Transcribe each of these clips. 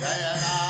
जय राधा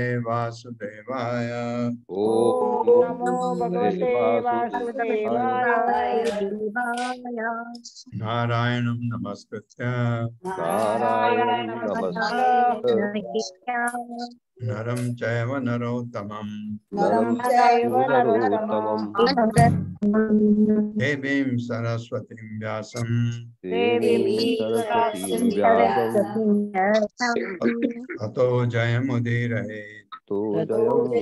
वासुदेवाय। ओम नमो भगवते वासुदेवाय। नारायणं नमस्कृत्य। नारायणं नमस्कृत्य। नरं चैव नरोत्तमं नरं चैव नरोत्तमं देवीं सरस्वतीं व्यासं देवीं सरस्वतीं व्यासं ततो जयमुदीरये। तो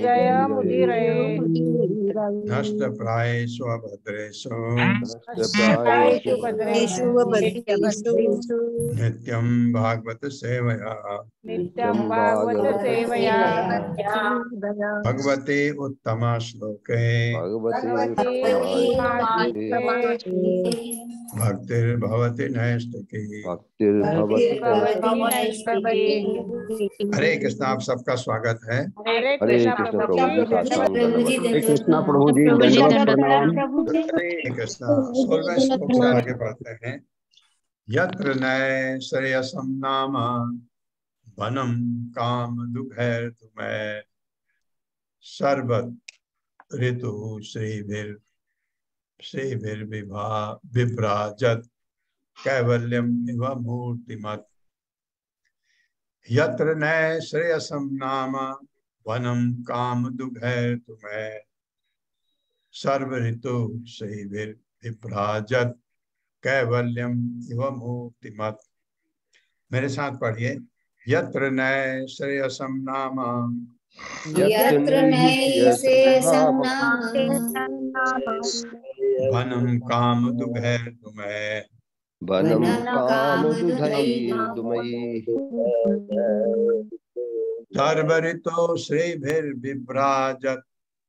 जय जयं मुदिरे नष्टप्रायेषु अभद्रेषु। भद्रेषु भद्रेषु नित्यं भागवत सेवया। नित्यं भागवत सेवया। भगवते उत्तम श्लोके। भगवती भक्तिर्भवति नैष्टिकी भक्तिर्भवति हरे कृष्ण आप सबका स्वागत है। हरे कृष्ण प्रभु जी जी का कृष्णा प्रभु जी दंडवत प्रणाम हरे कृष्ण। सोलहवें श्लोक से आगे बढ़ते हैं। यत्र नय श्रेयसम नाम वनम काम दुखैर तुम्हें सर्वत ऋतु श्रीभिर श्रीभिर विभा विभ्राजत कैवल्यम इव मूर्तिमत्। यत्र न श्रेयसम नाम वनम काम दुघैर तुम्हें सर्व ऋतु सही विभ्राजत। कैवल्यम इव मूर्तिमत मेरे साथ पढ़िए यत्र नय श्रेयसम नाम। यत्र वनम काम दुघैर तुम्हें वनम वनं काम कामदुघैर्दुमयि सर्व ऋतु श्रीभिर्विभ्राजत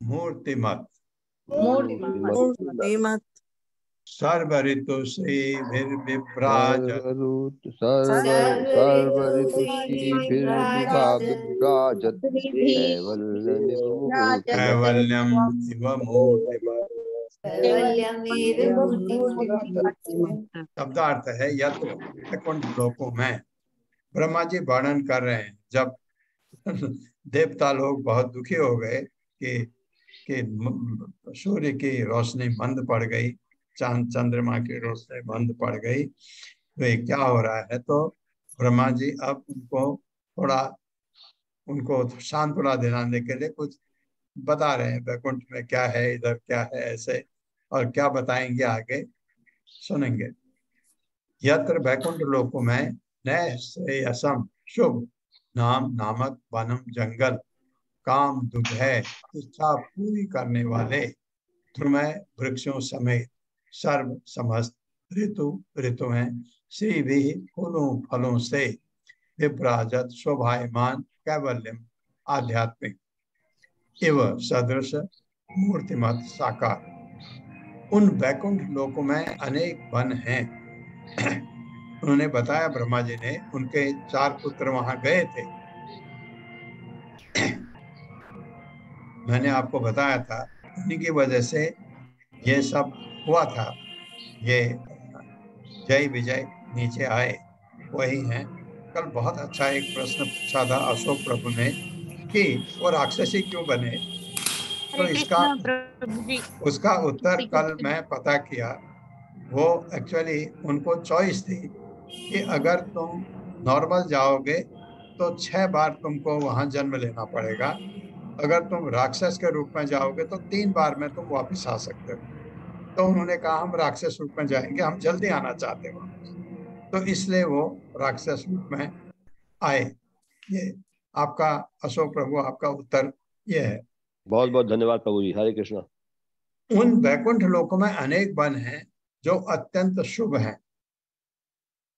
मूर्तिमत मूर्तिमत् सर्व ऋतु श्रीभिर्विभ्राजत सर्वऋतुभिर्विभाविभ्राजत् केवलमिवमूर्तिमत् कैवल्यम इव मूर्तिमत शब्दार्थ है वैकुंठ लोकों में ब्रह्मा जी वर्णन कर रहे हैं जब देवता लोग बहुत दुखी हो गए कि कि सूर्य की रोशनी बंद पड़ गई, चाँद, चंद्रमा की रोशनी बंद पड़ गई। तो ये क्या हो रहा है? तो ब्रह्मा जी अब उनको थोड़ा, उनको सांत्वना दिलाने के लिए कुछ बता रहे हैं, वैकुंठ में क्या है, इधर क्या है, ऐसे, और क्या बताएँगे आगे, सुनेंगे। यत्र वैकुंठ लोकों में नय श्रेयसम शुभ नाम नामक वनम जंगल, काम दुख इच्छा पूरी करने वाले ध्रुमय वृक्षों समेत सर्व समस्त ऋतु ऋतुएँ श्री भी फूलों फलों से विभ्राजत शोभायमान कैवल्यम आध्यात्मिक इव सदृश मूर्तिमत साकार। उन वैकुंठ लोकों में अनेक वन हैं। उन्होंने बताया ब्रह्मा जी ने उनके चार पुत्र वहाँ गए थे। मैंने आपको बताया था उन्हीं की वजह से ये सब हुआ था। ये जय विजय नीचे आए वही हैं। कल बहुत अच्छा एक प्रश्न पूछा था अशोक प्रभु ने कि वो राक्षसी क्यों बने? तो इसका उसका उत्तर कल मैं पता किया। वो एक्चुअली उनको चॉइस थी। कि अगर तुम नॉर्मल जाओगे तो छह बार तुमको वहाँ जन्म लेना पड़ेगा। अगर तुम राक्षस के रूप में जाओगे तो तीन बार में तुम वापस आ सकते हो। तो उन्होंने कहा हम राक्षस रूप में जाएँगे हम जल्दी आना चाहते हो तो इसलिए वो राक्षस रूप में आए। ये आपका अशोक प्रभु आपका उत्तर ये है। बहुत बहुत धन्यवाद प्रभु जी। हरे कृष्णा। उन वैकुंठ लोकों में अनेक वन हैं जो अत्यंत शुभ हैं।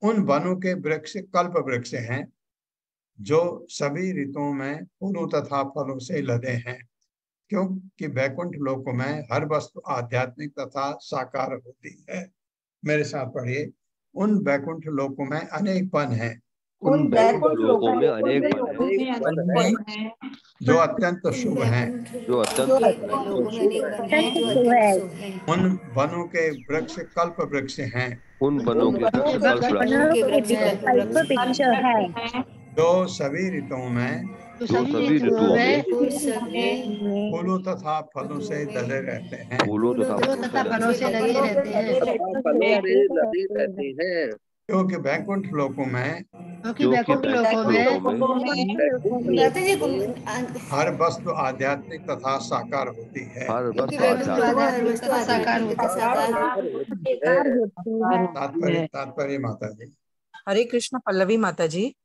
उन वनों के वृक्ष कल्प वृक्ष हैं जो सभी ऋतुओं में फूलों तथा फलों से लदे हैं। क्योंकि वैकुंठ लोकों में हर वस्तु आध्यात्मिक तथा साकार होती है। मेरे साथ पढ़िए उन वैकुंठ लोकों में अनेक वन हैं। उन वैकुंठ लोकों में अनेक वन हैं। जो अत्यंत शुभ हैं। जो अत्यंत उन वनों के वृक्ष कल्प वृक्ष हैं। उन बनों के वृक्ष जो सभी ऋतुओं में जो सभी ऋतुओं में फूलों तथा फलों से लदे रहते हैं। फूलों तथा फलों से लगे रहते हैं। लगे रहते हैं। क्योंकि वैकुंठ लोकों में हर वस्तु आध्यात्मिक तथा साकार होती है। हर वस्तु आध्यात्मिक। साकार होता तात्पर्य तात्पर्य माता जी हरे कृष्ण पल्लवी माता जी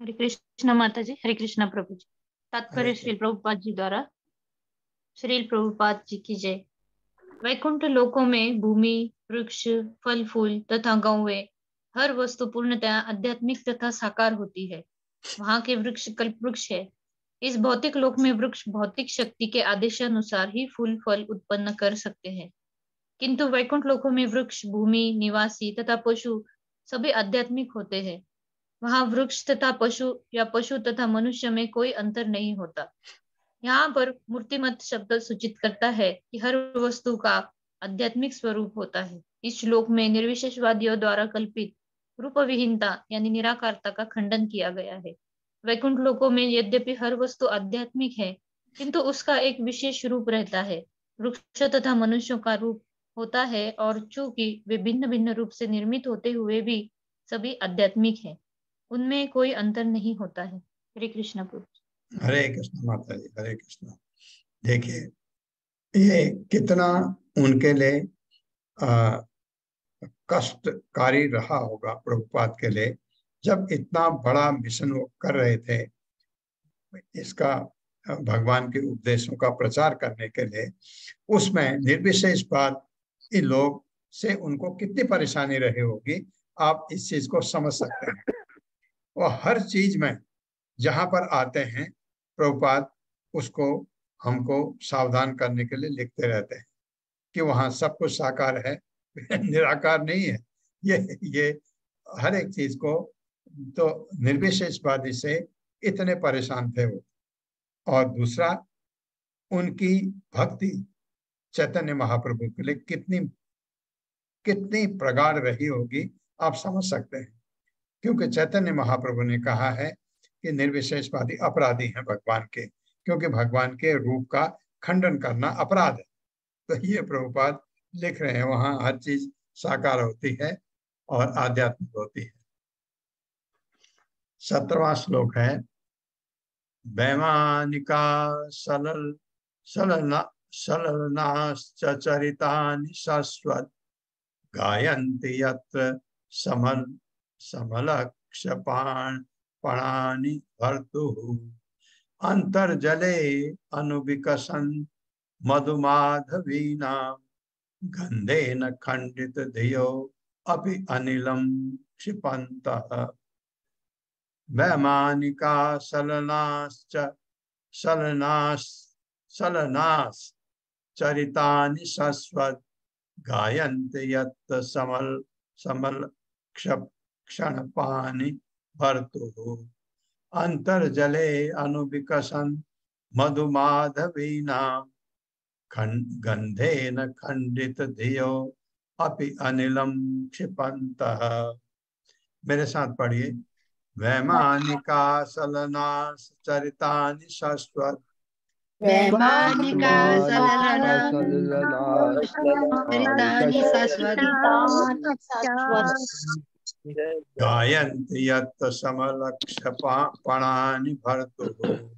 हरे कृष्ण माता जी हरे कृष्ण प्रभु जी। तात्पर्य श्री प्रभुपाद जी द्वारा। श्री प्रभुपाद जी की जय। वैकुंठ लोकों में भूमि वृक्ष फल फूल तथा गौवे हर वस्तु पूर्णतः आध्यात्मिक तथा साकार होती है। वहाँ के वृक्ष कल्प वृक्ष है। इस भौतिक लोक में वृक्ष भौतिक शक्ति के आदेशानुसार ही फूल, फल उत्पन्न कर सकते हैं। किंतु वैकुंठ लोकों में वृक्ष, भूमि, निवासी तथा पशु सभी आध्यात्मिक होते हैं। वहाँ वृक्ष तथा पशु या पशु तथा मनुष्य में कोई अंतर नहीं होता। यहाँ पर मूर्तिमत शब्द सूचित करता है कि हर वस्तु का आध्यात्मिक स्वरूप होता है। इस श्लोक में निर्विशेषवादियों द्वारा कल्पित रूप विहीनता यानी निराकारता का खंडन किया गया है। वैकुंठ लोकों में यद्यपि हर वस्तु आध्यात्मिक है, किंतु उसका एक विशेष रूप रहता है। वृक्ष तथा मनुष्यों का रूप होता है और चूँकि वे भिन्न भिन्न रूप से निर्मित होते हुए भी सभी आध्यात्मिक है, उनमें कोई अंतर नहीं होता है। हरे कृष्ण हरे कृष्ण माता जी, हरे कृष्ण। देखिए, ये कितना उनके लिए कष्टकारी रहा होगा प्रभुपाद के लिए। जब इतना बड़ा मिशन वो कर रहे थे, इसका, भगवान के उपदेशों का प्रचार करने के लिए, उसमें निर्विशेष बात इन लोग से उनको कितनी परेशानी रही होगी, आप इस चीज़ को समझ सकते हैं। और हर चीज़ में जहाँ पर आते हैं, प्रभुपाद उसको, हमको सावधान करने के लिए लिखते रहते हैं, कि वहाँ सब कुछ साकार है। निराकार नहीं है। ये ये हर एक चीज़ को तो निर्विशेषवादी से इतने परेशान थे वो। और दूसरा, उनकी भक्ति चैतन्य महाप्रभु के लिए कितनी कितनी प्रगाढ़ रही होगी, आप समझ सकते हैं। क्योंकि चैतन्य महाप्रभु ने कहा है कि निर्विशेषवादी अपराधी हैं भगवान के, क्योंकि भगवान के रूप का खंडन करना अपराध है। तो ये प्रभुपाद लिख रहे हैं, वहाँ हर चीज़ साकार होती है और आध्यात्मिक होती है। सत्रवा श्लोक है, वैमानिका सलल सलना सलनाश्चरितानि शाश्वत। गायन्ति यत्र समल समलक्षपाण पणानि भर्तुः अनुविकसन् मधुमाधवीनां गन्धेन खंडित धियो अपि अनिलं क्षिपन्तः। वैमानिका सलनाश्च सलनास् सलनास् चरितानि शश्वत्। गायन्ति यत् समल समल क्षप क्षणपानि भर्तुः। अन्तर्जले अनुविकसन् गन्धेन खण्डित धियो अपि अनिलं क्षिपन्तः। मेरे साथ पढ़िए। वैमानिका सलना चरितानि शाश्वत। वैमानिका गायन्ति यत् समलक्षपणानि भर्तुः।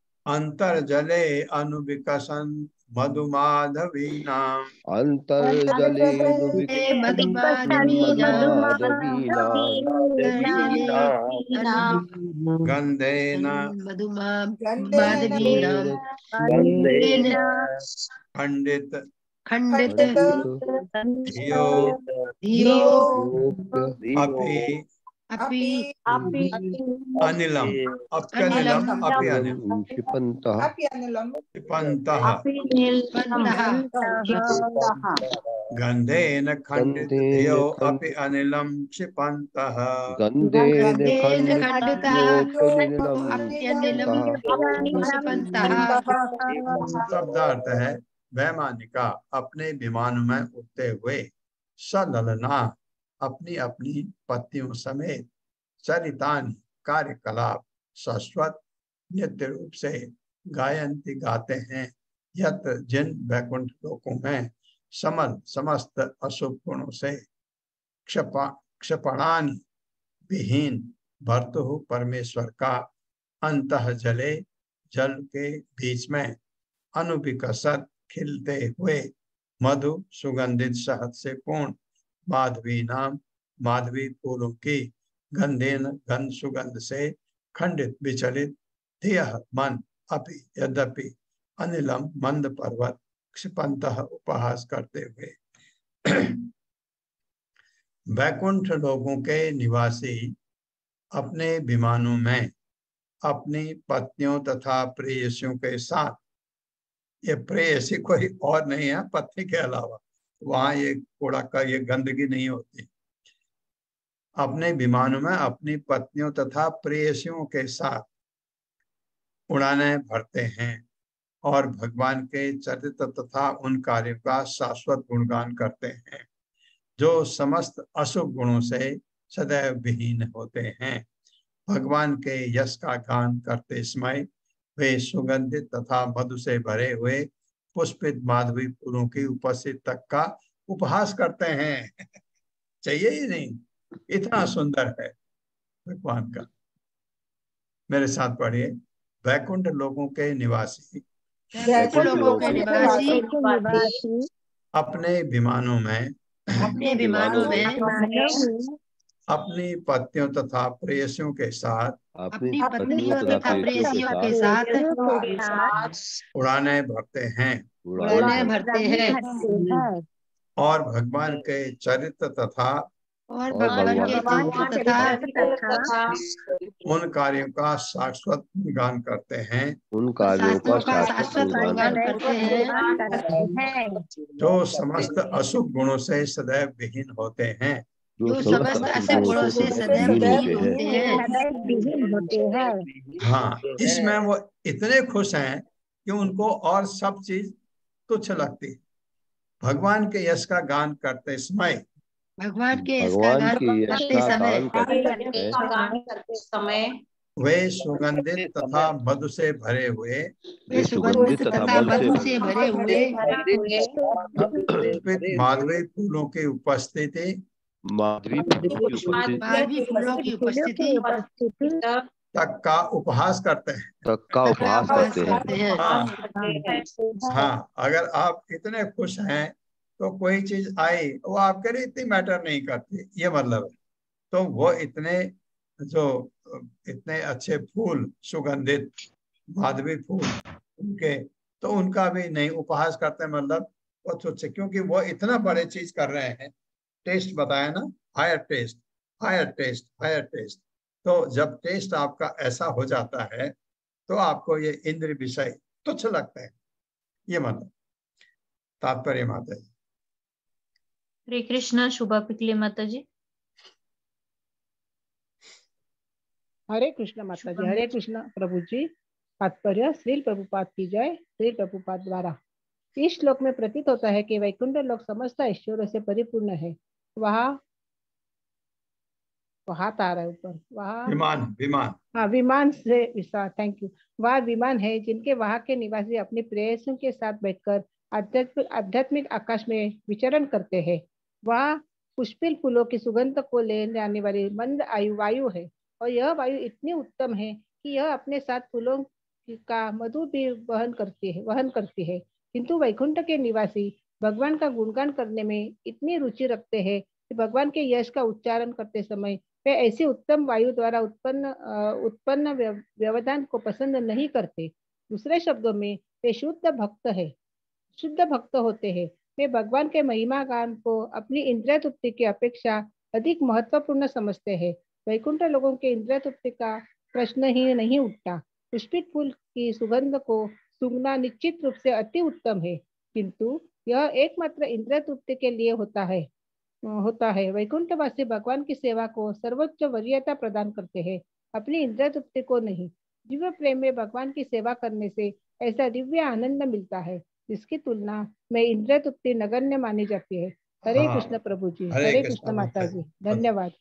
अनुविकसन् अनुविकसन् मधुमाधवीनाम्। अनुविकसन् मधुमाधवीनाम्। अन्तर्जले गन्धेन। अपि अपि अनिलम्। अपि क्षिपन्तः। गन्धेन अपि क्षिपन्तः। गन्धेन क्षिपन्तः। शब्दार्थ है वैमानिका अपने विमान में उड़ते हुए सललना अपनी अपनी पत्नियों समेत चरितानि कार्यकलाप, शाश्वत नित्य रूप से गायंती गाते हैं। यत जिन वैकुंठ लोकों में समल समस्त अशुभ गुणों से क्षपा, क्षपणानि विहीन भर्तु परमेश्वर का अंत जले, जल के बीच में अनुविकसत खिलते हुए मधु सुगंधित शहद से पूर्ण माधवी नाम। माधवी फूलों की गंधेन गंध सुगंध से खंडित, विचलित धिय मन, अपि, यद्यपि अनिलम, मंद पर्वत, क्षिपंत उपहास करते हुए। वैकुंठ लोगों के निवासी अपने विमानों में, अपनी पत्नियों तथा प्रेयसियों के साथ। ये प्रेयसी कोई और नहीं है, पत्नी के अलावा। वहाँ ये कूड़ा का ये गंदगी नहीं होती। अपने विमानों में अपनी पत्नियों तथा प्रेयसियों के साथ उड़ाने भरते हैं और भगवान के चरित्र तथा उन कार्यों का शाश्वत गुणगान करते हैं, जो समस्त अशुभ गुणों से सदैव विहीन होते हैं। भगवान के यश का गान करते समय वे सुगंधित तथा मधु से भरे हुए पुष्पित माधवी फूलों की उपस्थित तक का उपहास करते हैं। चाहिए ही नहीं। इतना सुंदर है भगवान का। मेरे साथ पढ़िए वैकुंठ लोगों के निवासी। लोगों के निवासी। अपने विमानों में। अपने विमानों में। अपनी पत्नियों तथा प्रेयसियों के साथ अपनी पत्नियों तथा प्रेयसियों के साथ? उड़ाने भरते हैं। उड़ाने भरते हैं। और भगवान के चरित्र तथा और भगवान के चरित्र तथा उन कार्यों का शाश्वत गान करते हैं। उन कार्यों का शाश्वत गुणगान करते हैं। जो समस्त अशुभ गुणों से सदैव विहीन होते हैं। जो समस्त अशुभ गुणों से सदैव विहीन होते हैं। हाँ इसमें वो इतने खुश हैं कि उनको और सब चीज़ तुच्छ लगती भगवान के यश का गान करते समय। भगवान के यश का समय। गान करते समय। वे सुगंधित तथा मधु से भरे हुए। वे सुगंधित तथा मधु से भरे हुए। माधवी फूलों की उपस्थिति माधवी फूलों की उपस्थिति। उपस्थिति? तक का उपहास करते हैं। तक का उपहास करते हैं। करते हैं। हाँ। हाँ अगर आप इतने खुश हैं तो कोई चीज़ आई वो आपके लिए इतनी मैटर नहीं करती ये मतलब है। तो वो इतने जो इतने अच्छे फूल सुगंधित माधवी फूल उनके तो उनका भी नहीं उपहास करते मतलब वो तुच्छ क्योंकि वो इतना बड़े चीज़ कर रहे हैं टेस्ट बताया ना higher test higher test higher test. तो जब टेस्ट आपका ऐसा हो जाता है तो आपको ये इंद्र विषय तुच्छ लगता है। ये मतलब तात्पर्य माता जी। हरे कृष्णा शुभा पिकले माता जी। हरे कृष्ण माता जी हरे कृष्ण प्रभु जी। तात्पर्य श्री प्रभुपाद की जय श्री प्रभुपाद द्वारा। इस श्लोक में प्रतीत होता है कि वैकुंठ लोक समस्त ऐश्वर्य से परिपूर्ण है। वहाँ? वो हाथ आ रहा है ऊपर। वहाँ? विमान विमान। हाँ विमान से विस्तार थैंक यू वह विमान है जिनके वहाँ के निवासी अपने प्रेयसों के साथ बैठकर आध्यात्मिक आध्यात्मिक आकाश में विचरण करते हैं। वह पुष्पिल फूलों की सुगंध को ले जाने वाली मंद आयु वायु है। और यह वायु इतनी उत्तम है कि यह अपने साथ फूलों का मधु भी वहन करती है वहन करती है। किंतु वैकुंठ के निवासी भगवान का गुणगान करने में इतनी रुचि रखते हैं कि भगवान के यश का उच्चारण करते समय वे ऐसी उत्तम वायु द्वारा उत्पन्न उत्पन्न व्यवधान को पसंद नहीं करते। दूसरे शब्दों में, वे शुद्ध भक्त है। शुद्ध भक्त होते हैं। वे भगवान के महिमा गान को अपनी इंद्रिय तृप्ति की अपेक्षा अधिक महत्वपूर्ण समझते हैं। वैकुंठ लोगों के इंद्रिय तृप्ति का प्रश्न ही नहीं उठता। पुष्पित फूल की सुगंध को सूंघना निश्चित रूप से अति उत्तम है। किंतु यह एकमात्र इंद्र तृप्ति के लिए होता है होता है। वैकुंठवासी भगवान की सेवा को सर्वोच्च वरीयता प्रदान करते हैं अपनी इंद्रिय तृप्ति को नहीं। दिव्य प्रेम में भगवान की सेवा करने से ऐसा दिव्य आनंद मिलता है जिसकी तुलना में इंद्रिय तृप्ति नगण्य मानी जाती है। हरे हाँ, कृष्ण प्रभु जी हरे कृष्ण माता जी जी। धन्यवाद।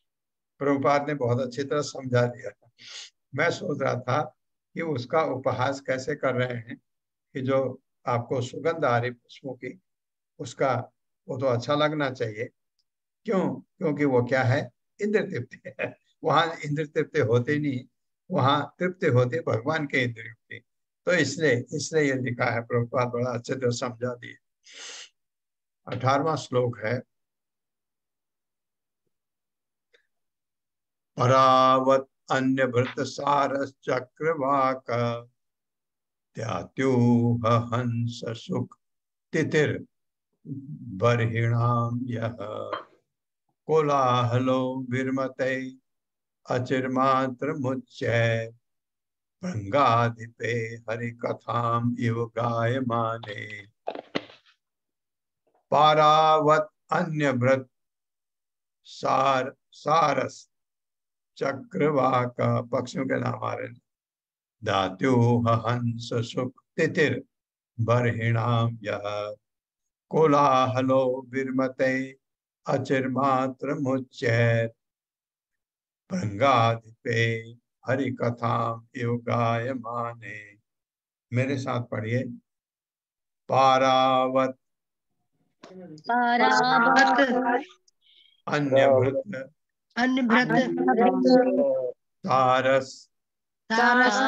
प्रभुपाद ने बहुत अच्छी तरह समझा दिया। मैं सोच रहा था कि उसका उपहास कैसे कर रहे हैं कि जो आपको सुगंध आ रही पुष्पों की उसका, वो तो अच्छा लगना चाहिए। क्यों? क्योंकि वो क्या है? इंद्र तृप्ति है। वहाँ इंद्र तृप्ति होते नहीं वहाँ तृप्ति होते भगवान के इंद्रियों की तो इसलिए इसलिए ये लिखा है, प्रभुपाद बड़ा अच्छे तरह समझा दिए। अठारवा श्लोक है। परावत अन्य भृत सारस चक्रवाक हंस सुख तितिर। बर्हिणाम यह कोलाहलो विरमते अचिरमात्र मुच्चय भृंगाधिपे हरि कथाम इव गायमाने। पारावत अन्य भृत सार, सारस चक्रवाक पक्षियों के नाम आ रहे धातु हंस सुख तितिर बर्हिणाम यह कोलाहलो विरमते अचिरमात्र मुच्चैत भृंगाधिपे हरि कथाम इव गायमाने मेरे साथ पढ़िए। पारावत। पारावत। अन्य भृत अन्य भ्रत सारस तारस।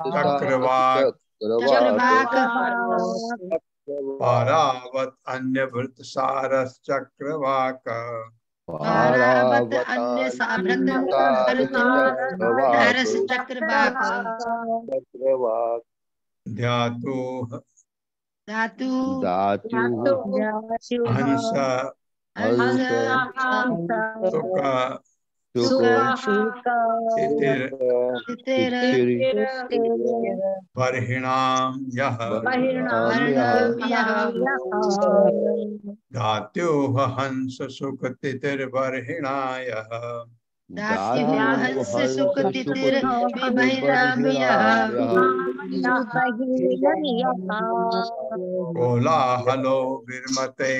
चक्रवाक चक्रवाक पारावत अन्य भृत सारस चक्रवाक पारावत अन्य चक्रवाक ध्यातु धातु हंस हंस सुख बर्हिणाम यह धातु हंस सुख तितिर बर्हिणाय हंस सुख तितिर विभैराम्यः कोलाहलो विरमते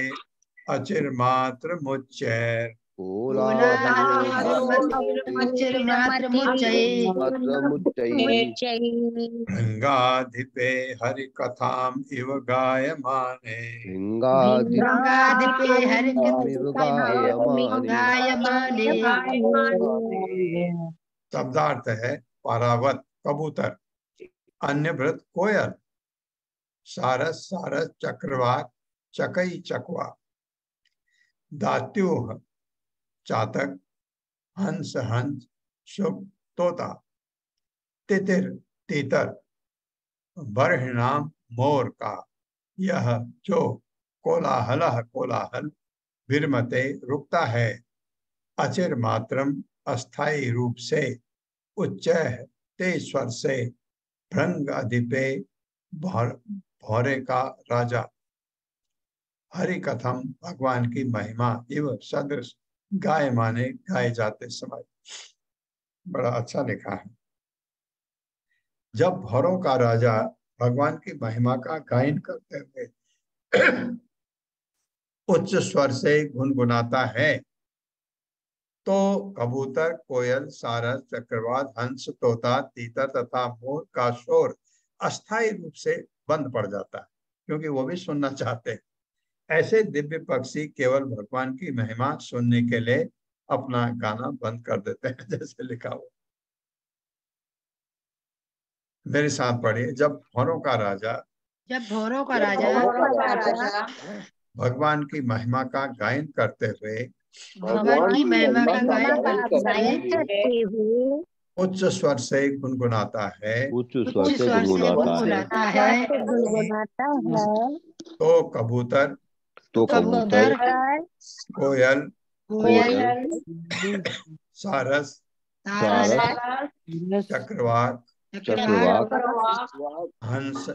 अचिर मात्र मुच्चैर मात्र हरि कथाम इव गायमाने। गंगाधिपे हरि गायमाने। शब्दार्थ है पारावत कबूतर अन्य भृत कोयल सारस सारस चक्रवात चकई चकवा दात्यूह चातक, हंस हंस शुभ तोता, तितिर, तीतर बरहनाम मोर का, यह जो कोलाहल कोलाहल विरमते रुकता है, अचिर मात्रम अस्थाई रूप से, उच्च तेज स्वर से भ्रंग अधिपे भौरे का राजा। हरि कथम भगवान की महिमा इव सदृश। गाय माने, गाए जाते समय। बड़ा अच्छा लिखा है। जब भौरों का राजा भगवान की महिमा का गायन करते हुए उच्च स्वर से गुनगुनाता है तो कबूतर, कोयल, सारस, चक्रवात, हंस, तोता, तीतर तथा मोर का शोर अस्थायी रूप से बंद पड़ जाता है, क्योंकि वो भी सुनना चाहते हैं। ऐसे दिव्य पक्षी केवल भगवान की महिमा सुनने के लिए अपना गाना बंद कर देते हैं जैसे लिखा हुआ। मेरे साथ पढ़िए जब भौरों का राजा जब भौरों का राजा भगवान की महिमा का गायन करते हुए भगवान की महिमा का गायन करते हुए उच्च स्वर से गुनगुनाता है। उच्च स्वर से है। गुनगुनाता है। तो कबूतर तो कबूतर कोयल। कोयल। सारस। तारस चक्रवात चक्रवात हंस।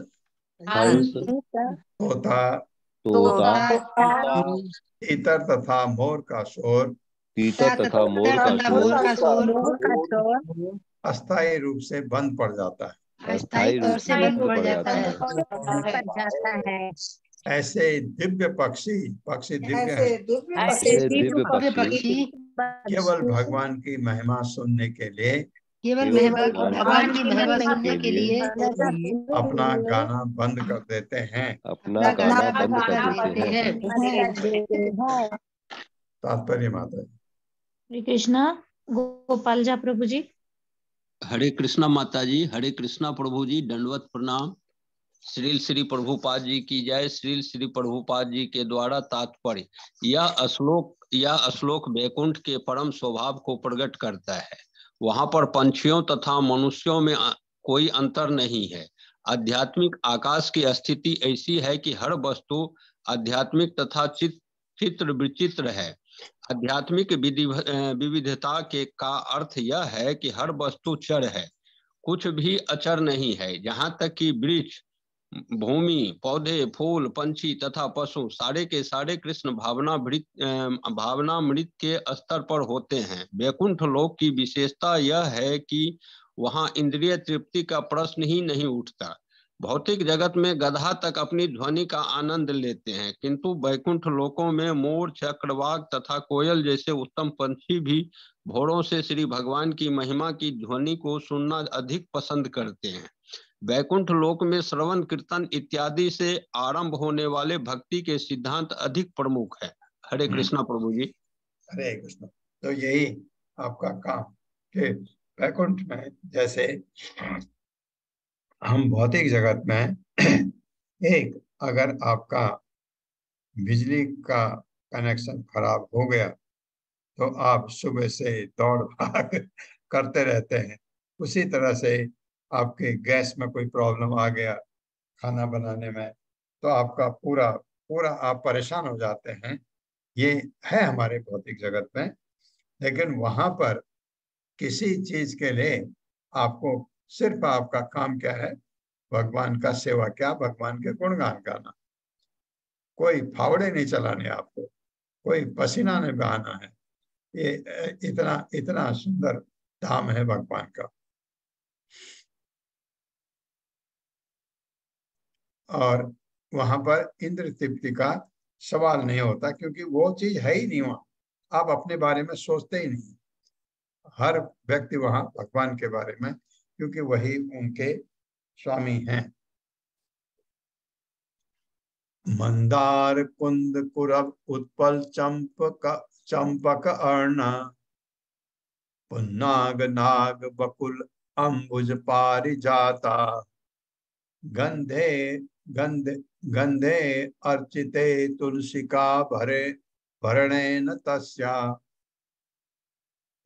हंस। तोता। तोता। तीतर तथा मोर का शोर। तीतर तथा मोर का शोर। का शोर। अस्थायी रूप से बंद पड़ जाता है। अस्थायी तौर से बंद पड़ जाता है। ऐसे दिव्य पक्षी पक्षी दिव्य ऐसे है। दिव्य पक्षी। केवल भगवान की महिमा सुनने के लिए केवल भगवान की महिमा सुनने के लिए अपना गाना बंद कर देते हैं। अपना गाना बंद कर देते हैं। तात्पर्य माता जी हरे कृष्णा गोपाल जा प्रभु जी। हरे कृष्णा माता जी हरे कृष्णा प्रभु जी दंडवत प्रणाम। श्रील श्री प्रभुपाद जी की जय। श्रील श्री प्रभुपाद जी के द्वारा तात्पर्य, यह श्लोक यह श्लोक वैकुंठ के परम स्वभाव को प्रकट करता है। वहाँ पर पंछियों तथा मनुष्यों में कोई अंतर नहीं है। आध्यात्मिक आकाश की स्थिति ऐसी है कि हर वस्तु आध्यात्मिक तथा चित, चित्र विचित्र है। आध्यात्मिक विधि विविधता के का अर्थ यह है कि हर वस्तु चर है। कुछ भी अचर नहीं है। जहाँ तक कि वृक्ष भूमि, पौधे, फूल, पंछी तथा पशु सारे के सारे कृष्ण भावना भावना मृत के स्तर पर होते हैं। वैकुंठ लोक की विशेषता यह है कि वहाँ इंद्रिय तृप्ति का प्रश्न ही नहीं उठता। भौतिक जगत में गधा तक अपनी ध्वनि का आनंद लेते हैं, किंतु वैकुंठ लोकों में मोर चक्रवाक तथा कोयल जैसे उत्तम पंछी भी भोरों से श्री भगवान की महिमा की ध्वनि को सुनना अधिक पसंद करते हैं। वैकुंठ लोक में श्रवण कीर्तन इत्यादि से आरंभ होने वाले भक्ति के सिद्धांत अधिक प्रमुख है। हरे हम्म। कृष्णा प्रभु जी। हरे कृष्ण। तो यही आपका काम कि वैकुंठ में जैसे हम भौतिक जगत में एक अगर आपका बिजली का कनेक्शन खराब हो गया तो आप सुबह से दौड़ भाग करते रहते हैं। उसी तरह से आपके गैस में कोई प्रॉब्लम आ गया खाना बनाने में तो आपका पूरा पूरा आप परेशान हो जाते हैं। ये है हमारे भौतिक जगत में, लेकिन वहाँ पर किसी चीज़ के लिए आपको सिर्फ़ आपका काम क्या है? भगवान का सेवा क्या? भगवान के गुणगान गाना। कोई फावड़े नहीं चलाने आपको, कोई पसीना नहीं बहाना है। ये, इतना इतना सुंदर धाम है भगवान का। और वहाँ पर इंद्र तृप्ति का सवाल नहीं होता, क्योंकि वो चीज़ है ही नहीं वहाँ। आप अपने बारे में सोचते ही नहीं। हर व्यक्ति वहाँ भगवान के बारे में, क्योंकि वही उनके स्वामी हैं। मंदार कुंद कुरब उत्पल चंपक चंपक अर्ण, पुन्नाग नाग बकुल अंबुज पारिजाता, गंधे गंधे अर्चिते तुलसिका भरे भरणेन तस्या।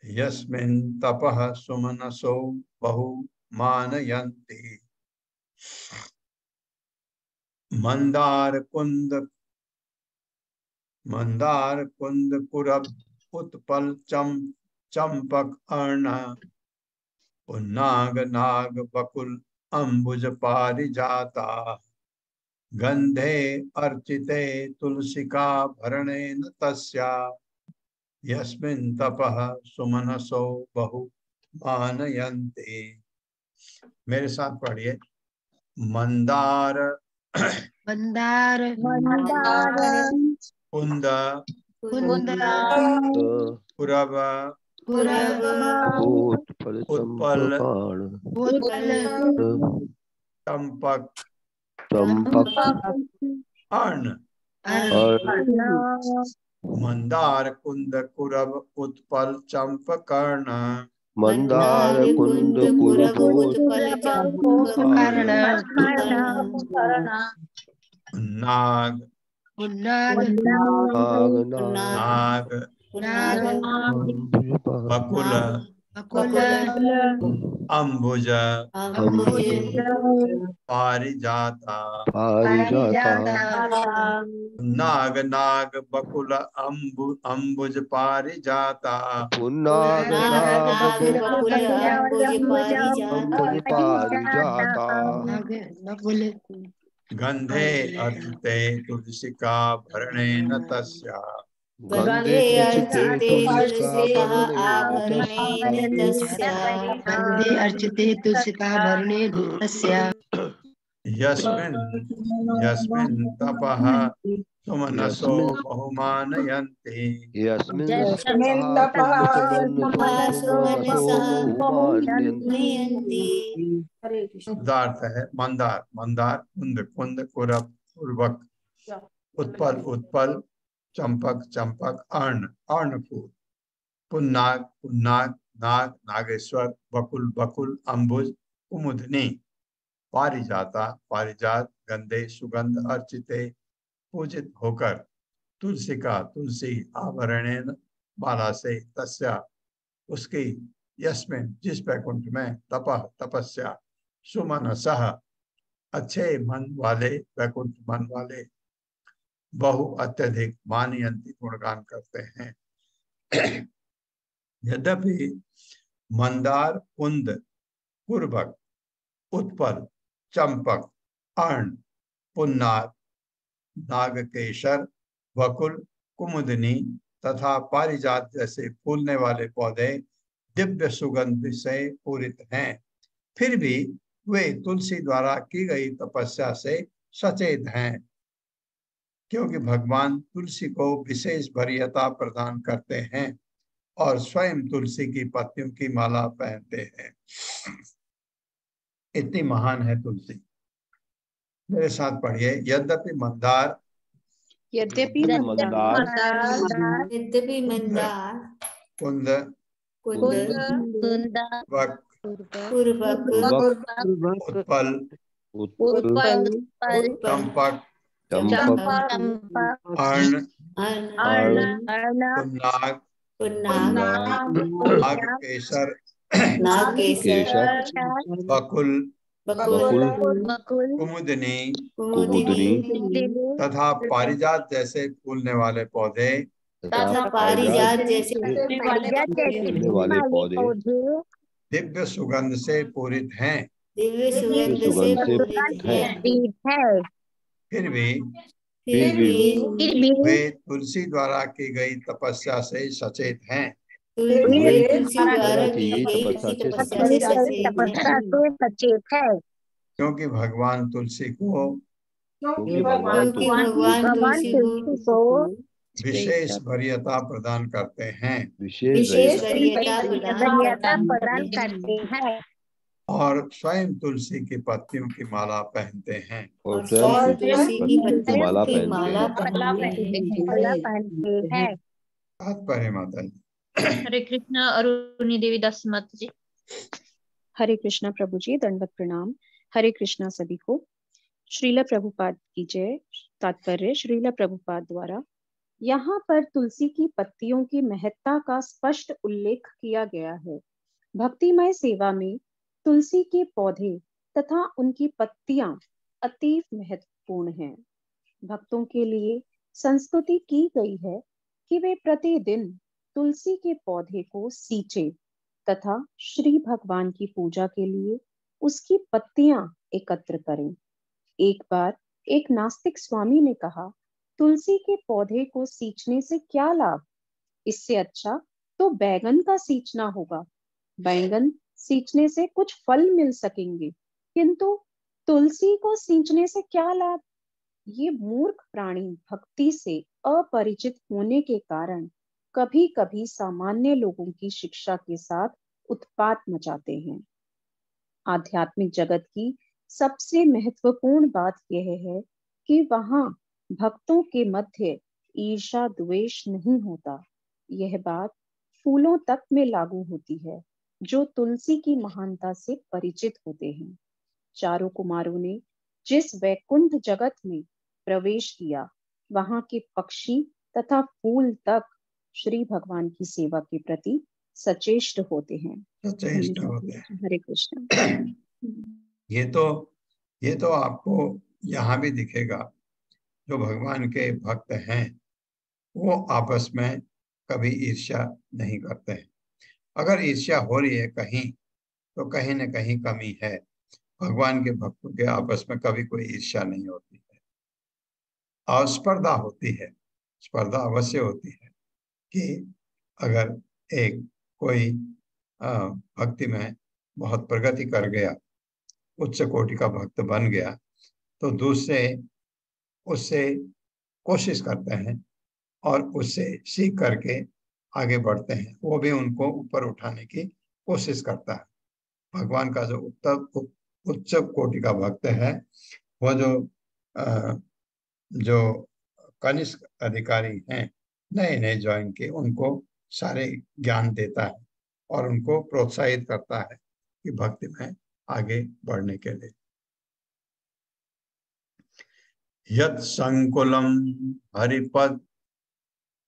यस्मिन् तपः सुमनसो बहु मानयन्ति। मंदार कुंद मंदार कुंद कुरब उत्पल चम चंपक अर्ण पुन्नाग नाग बकुल अंबुज पारिजाता। गंधे अर्चिते तुलसिका भरणेन तस्या। यस्मिन् तपः सुमनसो बहु मानयन्ति। मेरे साथ पढ़िए। मंदार मंदार। कुंद कुंद पुरब उत्पल। उत्पल। चंपक। चंपक अर्ण मंदार कुंद कुरब उत्पल चंपकर्ण मंदार कुंद कुरबोत नाग नाग नाग नाग बकुल अंबुज अंबुज पारिजाता पारिजाता नाग नाग बकुल अंबु अंबुज पारिजाता पुन्नाग नाग अंबुज पारिजाता बकुल गंधे अर्चिते तुलसिका भरणेन तस्या। गंधे अर्चिते तुलसिका भरणेन वंदे अर्चिते भरणे यस्मिन् यस्मिन् तपः सुमनसो बहुमानयन्ति। यस्मिन् यस्मिन् तपः तपः सुमनसो बहुमानयन्ति। पदार्थ है मंदार मंदार कुंद कुंद कुरब पूर्वक उत्पल उत्पल। चंपक चंपक, अर्ण अर्ण फूल पुन्नाग पुन्नाग, नाग, नागेश्वर, बकुल बकुल, अंबुज कुमुदनी पारिजाता, पारिजात गंधे सुगंध अर्चिते, पूजित होकर। तुलसी का तुलसी आवरण माला से तस्या। उसकी यस्मिन, जिस वैकुंठ में तपह तपस्या सुमन सह अच्छे मन वाले, वैकुंठ मन वाले बहु अत्यधिक मानयंती गुणगान करते हैं। यद्यपि मंदार कुंद पूर्वक उत्पल, चंपक, अर्ण, पुन्नार, नागकेशर, वकुल, कुमुदनी तथा पारिजात जैसे फूलने वाले पौधे दिव्य सुगंध से पूरित हैं। फिर भी वे तुलसी द्वारा की गई तपस्या से सचेत हैं। क्योंकि भगवान तुलसी को विशेष वरीयता प्रदान करते हैं और स्वयं तुलसी की पत्तियों की माला पहनते हैं। इतनी महान है तुलसी। मेरे साथ पढ़िए यद्यपि मंदार। यद्यपि मंदार। यद्यपि मंदार। कुंद। कुंद। वक पूर्वक। उत्पल। उत्पल। चंपक नागकेशर बकुल बकुल कुमुदनी कुमुदनी तथा पारिजात जैसे फूलने वाले पौधे तथा पारिजात जैसे फूलने वाले पौधे। दिव्य सुगंध से पूरित हैं। दिव्य सुगंध से पूरित है। फिर भी फिर भी वे तुलसी द्वारा की गई तपस्या से सचेत हैं। वे तुलसी द्वारा की की गई तपस्या से सचेत हैं। क्योंकि भगवान तुलसी को क्योंकि भगवान क्योंकि भगवान तुलसी को विशेष वरीयता प्रदान करते हैं। विशेष वरीयता प्रदान करते हैं। और स्वयं तुलसी की पत्तियों की माला पहनते हैं। और स्वयं तुलसी की पत्तियों की माला पहनते हैं। तात्पर्य माता जी। हरे कृष्ण अरुणी देवी दास मत जी। हरे कृष्णा प्रभु जी दंडवत प्रणाम। हरे कृष्णा सभी को। श्रीला प्रभुपाद की जय। तात्पर्य श्रीला प्रभुपाद द्वारा यहाँ पर तुलसी की पत्तियों की महत्ता का स्पष्ट उल्लेख किया गया है। भक्तिमय सेवा में तुलसी के पौधे तथा उनकी पत्तियाँ अतीव महत्वपूर्ण हैं। भक्तों के लिए संस्तुति की गई है कि वे प्रतिदिन तुलसी के पौधे को सींचे तथा श्री भगवान की पूजा के लिए उसकी पत्तियाँ एकत्र करें। एक बार एक नास्तिक स्वामी ने कहा, तुलसी के पौधे को सींचने से क्या लाभ? इससे अच्छा तो बैगन का सींचना होगा। बैंगन सींचने से कुछ फल मिल सकेंगे। किंतु तुलसी को सींचने से क्या लाभ? ये मूर्ख प्राणी भक्ति से अपरिचित होने के कारण कभी कभी सामान्य लोगों की शिक्षा के साथ उत्पात मचाते हैं। आध्यात्मिक जगत की सबसे महत्वपूर्ण बात यह है कि वहाँ भक्तों के मध्य ईर्षा द्वेष नहीं होता। यह बात फूलों तक में लागू होती है। जो तुलसी की महानता से परिचित होते हैं। चारों कुमारों ने जिस वैकुंठ जगत में प्रवेश किया वहाँ के पक्षी तथा फूल तक श्री भगवान की सेवा के प्रति सचेष्ट होते हैं। सचेष्ट होते हैं। हरे कृष्ण। ये तो ये तो आपको यहाँ भी दिखेगा जो भगवान के भक्त हैं वो आपस में कभी ईर्ष्या नहीं करते हैं। अगर ईर्ष्या हो रही है कहीं तो कहीं न कहीं कमी है। भगवान के भक्तों के आपस में कभी कोई ईर्ष्या नहीं होती है। अस्पर्धा होती है, स्पर्धा अवश्य होती है कि अगर एक कोई भक्ति में बहुत प्रगति कर गया, उच्च कोटि का भक्त बन गया तो दूसरे उससे कोशिश करते हैं और उससे सीख करके आगे बढ़ते हैं। वो भी उनको ऊपर उठाने की कोशिश करता है। भगवान का जो उत्तर उच्च कोटि का भक्त है वो जो आ, जो कनिष्ठ अधिकारी हैं नए नए ज्वाइन के उनको सारे ज्ञान देता है और उनको प्रोत्साहित करता है कि भक्ति में आगे बढ़ने के लिए। यत संकुलम हरिपद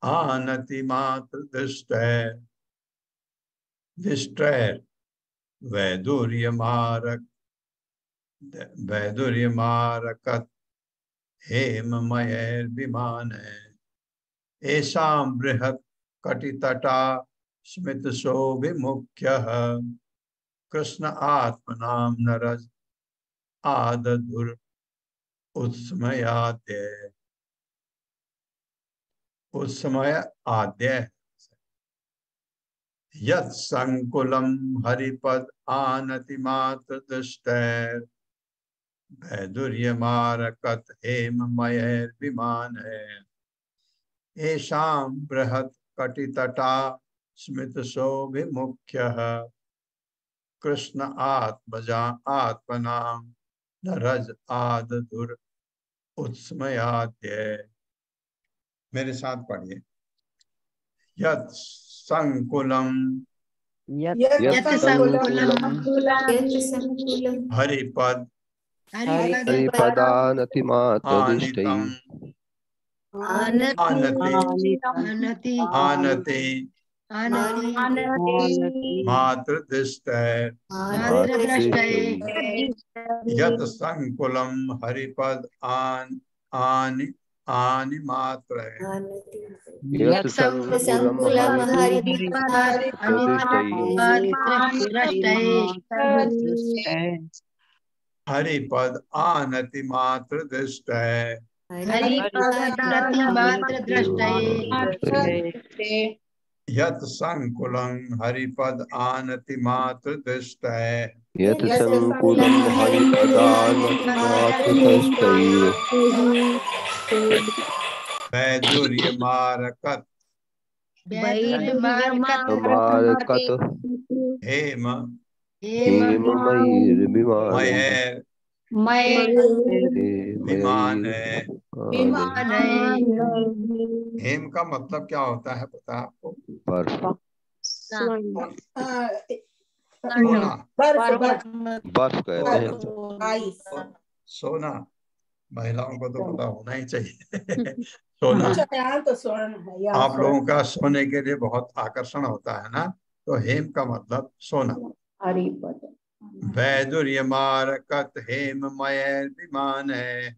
आनति मात्र दृष्ट। दृष्ट। वैदुर्य मारक वैदुर्य मारकत हेममय विमान ऐसा बृहत् कटितटा स्मित शोभिमुख्य कृष्ण आत्मनाम नरज। आदधुर। उत्समयाद्य उत्समय आद्य यत संकुलम हरिपद आनति मात्र दुष्ट वैदुर्य मारकत हेम मयर विमान है। बृहत कटितटा स्मित शोभिमुख्य कृष्ण आत्मजा आत्मनाम रज आदुर उत्समयाद्य। मेरे साथ पढ़िए। यत संकुलम हरिपद। हरिपदानतिमातदिष्टैः आनते आनते। मातृदृष्ट यत संकुलम हरिपद। आन आनि आनि मात्र संकुलं हरिपद आनति मात्र दृष्ट है यत संकुलं हरिपद आनति मात्र दृष्ट है यत् संकुलं हरिपदानतिमातृदृष्टैः वैदुर्य हेम मयर विमान। हेम का मतलब क्या होता है पता है आपको? बर्फ़। बर्फ़ कहते हैं। सोना। महिलाओं को तो पता होना ही चाहिए। सोना। तो स्वर्ण है। आप लोगों का सोने के लिए बहुत आकर्षण होता है ना? तो हेम का मतलब सोना। वैदुर्य मारकत हेम मय विमान है।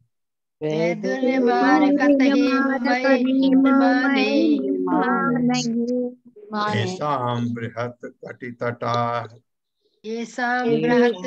बृहत् कटितटा येषां बृहत्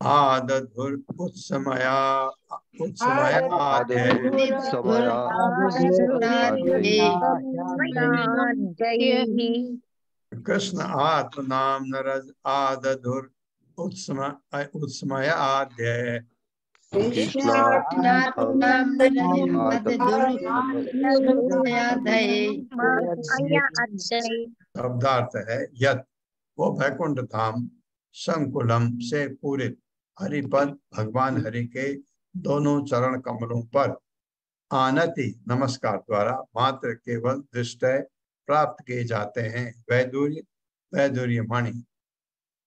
आदधुर उत्समया उत्समय आदे कृष्ण आत्मनाम नरज आदधुर उत्सम उत्समय आद्य शब्दार्थ है यत वो वैकुंठ धाम संकुलम से पूरित। हरिपद, भगवान हरि के दोनों चरण कमलों पर आनति नमस्कार द्वारा मात्र केवल दृष्ट प्राप्त किए जाते हैं। वैदुर्य वैदुर्य मणि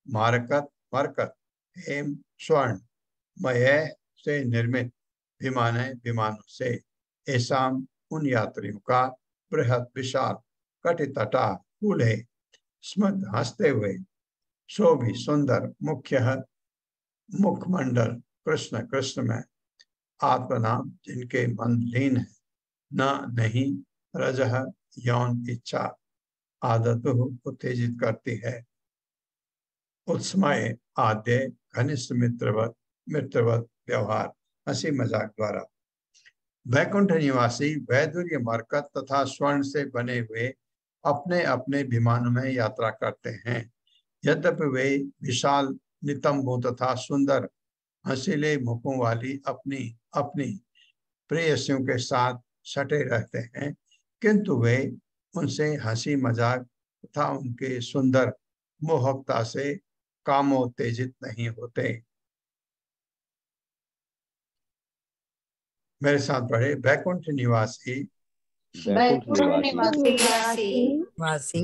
मारकत, मरकत, हेम, स्वर्ण मय से निर्मित, विमान विमानों से। ऐसा उन यात्रियों का बृहद, विशाल कटितटा है। स्मृत हँसते हुए शोभी सुंदर मुख्य मुखमंडल, कृष्ण कृष्ण में आत्मनाम जिनके मन लीन है, न नहीं रज यौन इच्छा आदत उत्तेजित करती है। उत्समय आद्य घनिष्ठ मित्रवत मित्रवत व्यवहार, हँसी मज़ाक द्वारा। वैकुंठ निवासी, वैदुर्य मरकत तथा स्वर्ण से बने हुए अपने अपने विमानों में यात्रा करते हैं। यद्यपि वे विशाल नितंबों तथा सुंदर हसीले मुखों वाली अपनी अपनी प्रेयसियों के साथ सटे रहते हैं। किंतु वे उनसे हँसी मज़ाक तथा उनके सुंदर मोहकता से कामोत्तेजित नहीं होते। मेरे साथ पढ़े बैकुंठ निवासी।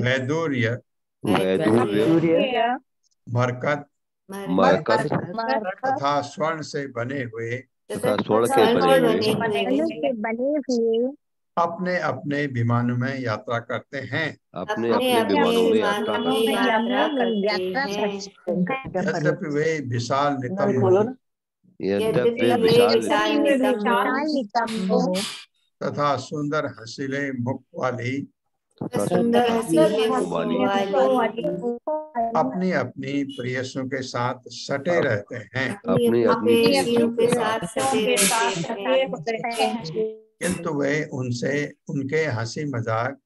वैदूर्य। मरकत। मरकत तथा स्वर्ण से बने हुए। तथा स्वर्ण के बने हुए। से बने हुए। अपने अपने विमानों में यात्रा करते हैं। अपने अपने विमानों में यात्रा करते हैं। यद्यपि वे विशाल नितंब यद्यपि विशाल विशाल नितंब तथा सुंदर हसीले मुख वाली। तथा सुंदर हसीने वाली। अपनी अपनी प्रियसों के साथ सटे रहते हैं। अपनी अपनी के साथ किंतु वे उनसे उनके हँसी मज़ाक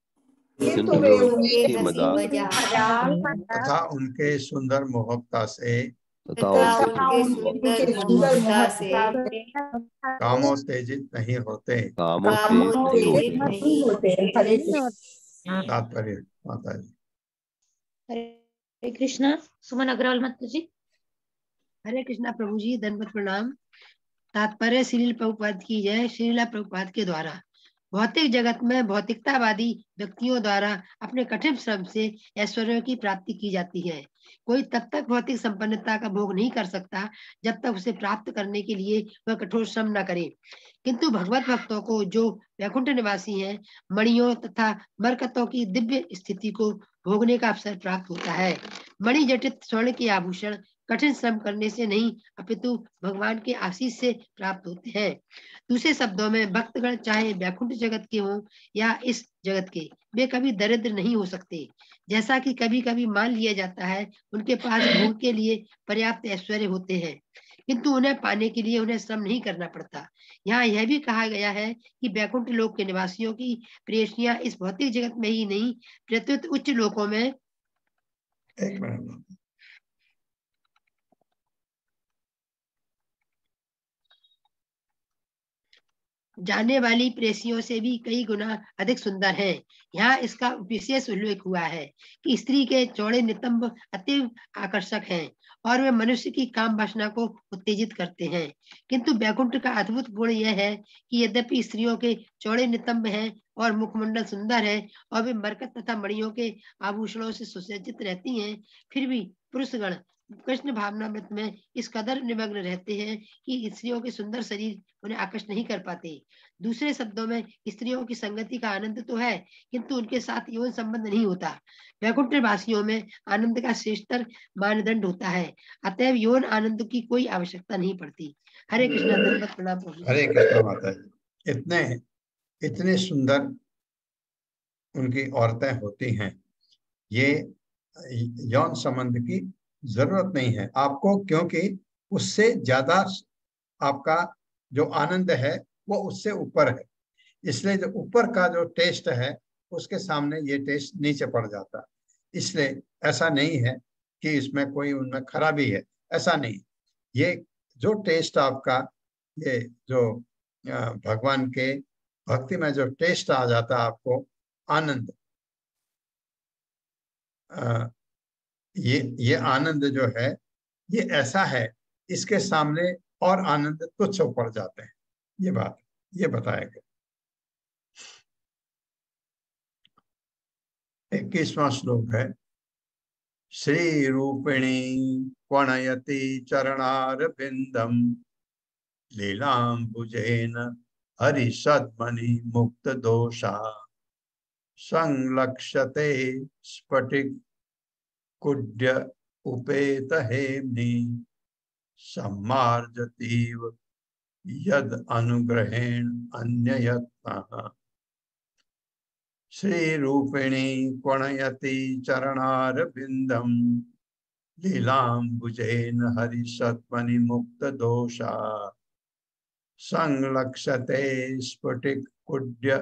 किंतु वे उनकी मज़ाक तथा उनके सुंदर मोहकता से तथा तेजित नहीं होते। नहीं होते। तात्पर्य माता जी। हरे कृष्णा, सुमन अग्रवाल माता जी। हरे कृष्णा प्रभु जी धन्यवाद प्रणाम। तात्पर्य श्रील प्रभुपाद की जय, श्रीला प्रभुपाद के द्वारा। भौतिक जगत में भौतिकतावादी व्यक्तियों द्वारा अपने कठिन श्रम से ऐश्वर्य की प्राप्ति की जाती है। कोई तब तक भौतिक संपन्नता का भोग नहीं कर सकता, जब तक उसे प्राप्त करने के लिए वह कठोर श्रम न करे। किंतु भगवत भक्तों को जो वैकुंठ निवासी हैं, मणियों तथा मरकतों की दिव्य स्थिति को भोगने का अवसर प्राप्त होता है। मणि जटित स्वर्ण के आभूषण कठिन श्रम करने से नहीं, अपितु भगवान के आशीष से प्राप्त होते हैं। दूसरे शब्दों में, भक्तगण चाहे वैकुंठ जगत के हों या इस जगत के, वे कभी दरिद्र नहीं हो सकते। जैसा कि कभी कभी मान लिया जाता है, उनके पास भोग के लिए पर्याप्त ऐश्वर्य होते हैं। किंतु उन्हें पाने के लिए उन्हें श्रम नहीं करना पड़ता। यहाँ यह भी कहा गया है कि बैकुंठ लोक के निवासियों की प्रेषणिया इस भौतिक जगत में ही नहीं, प्रत्युत उच्च लोकों में एक मिनट। जाने वाली प्रेसियों से भी कई गुना अधिक सुंदर है। यहाँ इसका विशेष उल्लेख हुआ है कि स्त्री के चौड़े नितंब अति आकर्षक हैं और वे मनुष्य की काम वासना को उत्तेजित करते हैं। किंतु बैकुंठ का अद्भुत गुण यह है कि यद्यपि स्त्रियों के चौड़े नितंब हैं और मुखमंडल सुंदर है और वे मरकत तथा मणियों के आभूषणों से सुसज्जित रहती हैं, फिर भी पुरुषगण कृष्ण भावनामृत में इस कदर निमग्न रहते हैं कि स्त्रियों के सुंदर शरीर उन्हें आकर्षित नहीं कर पाते। दूसरे शब्दों में, स्त्रियों की संगति का आनंद तो है, किंतु उनके साथ यौन संबंध नहीं होता। वैकुंठ वासियों में आनंद का श्रेष्ठतर मानदंड होता है। अतएव यौन आनंद की कोई आवश्यकता नहीं पड़ती। हरे कृष्णा प्रणाम हरे कृष्ण माता इतने इतने सुंदर उनकी औरतें होती हैं। ये यौन संबंध की ज़रूरत नहीं है। आपको क्योंकि उससे ज़्यादा आपका जो आनंद है, वो उससे ऊपर है। इसलिए जो ऊपर का जो टेस्ट है, उसके सामने ये टेस्ट नीचे पड़ जाता इसलिए ऐसा नहीं है कि इसमें कोई उनमें खराबी है। ऐसा नहीं। ये जो टेस्ट आपका, ये जो भगवान के भक्ति में जो टेस्ट आ जाता है आपको, आनंद। ये ये आनंद जो है, ये ऐसा है, इसके सामने और आनंद तुच्छ पड़ जाते हैं। ये बात, ये बताया गया इक्कीसवा श्लोक है श्री रूपिणी चरणार बिंदम लीलाम्बुजेन हरिषद्मणि मुक्त दोषा संलक्षते स्फटिक कुड्य उपेत हेम्नि सम्मार्जतीव यद अनुग्रहेण अन्य यत्नः श्रीरूपिणी क्वणयति चरणारविन्दं, लीलाम्बुजेन हरिसत्मनि मुक्तदोषा संलक्षते स्फटिकुड्य